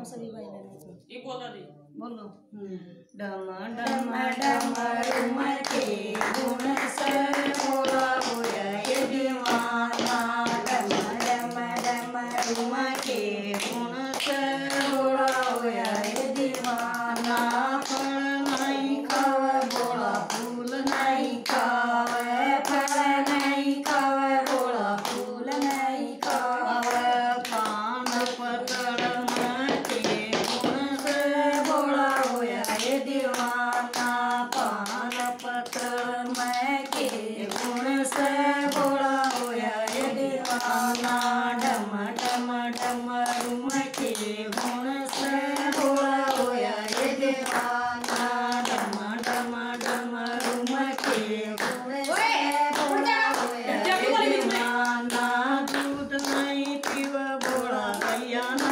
हम सभी भाई बहनों को ये बोला दी बोलो डमा डमा डमा Diana.